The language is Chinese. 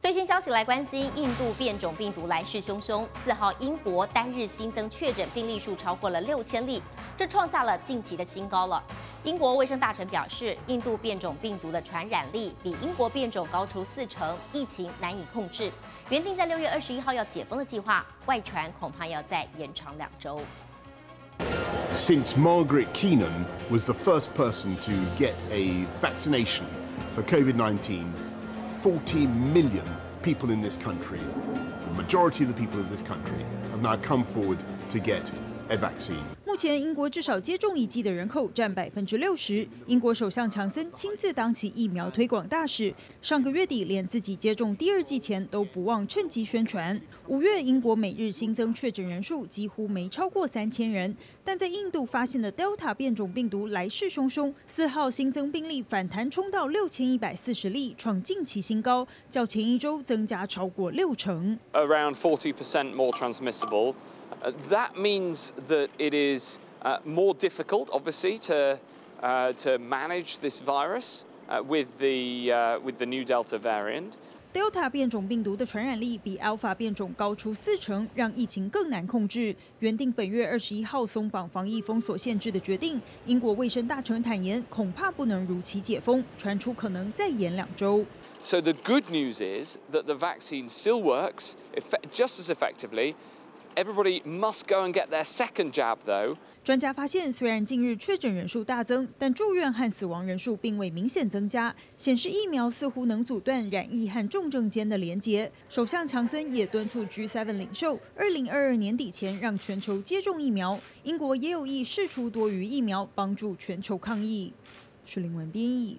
最新消息来关心，印度变种病毒来势汹汹。四号，英国单日新增确诊病例数超过了六千例，这创下了近期的新高了。英国卫生大臣表示，印度变种病毒的传染力比英国变种高出四成，疫情难以控制。原定在六月二十一号要解封的计划，外传恐怕要再延长两周。Since Margaret Keenan was the first person to get a vaccination for COVID 19, 40 million people in this country, the majority of the people in this country, have now come forward to get a vaccine. 目前，英国至少接种一剂的人口占百分之六十。英国首相强森亲自当起疫苗推广大使，上个月底连自己接种第二剂前都不忘趁机宣传。五月，英国每日新增确诊人数几乎没超过三千人，但在印度发现的 Delta 变种病毒来势汹汹，四号新增病例反弹冲到六千一百四十例，创近期新高，较前一周增加超过六成。Around forty percent more transmissible. Uh, that means that it is uh, more difficult, obviously, to, uh, to manage this virus uh, with, the, uh, with the new Delta variant. Delta 变种病毒的传染力比 Alpha 变种高出四成，让疫情更难控制。原定本月二十一号松绑防疫封锁限制的决定，英国卫生大臣坦言，恐怕不能如期解封，传出可能再延两周。So the good news is that the vaccine still works just as effectively. Everybody must go and get their second jab, though. 专家发现，虽然近日确诊人数大增，但住院和死亡人数并未明显增加，显示疫苗似乎能阻断染疫和重症间的连结。首相强森也敦促 G7 领袖，二零二二年底前让全球接种疫苗。英国也有意释出多余疫苗，帮助全球抗疫。是林文编译。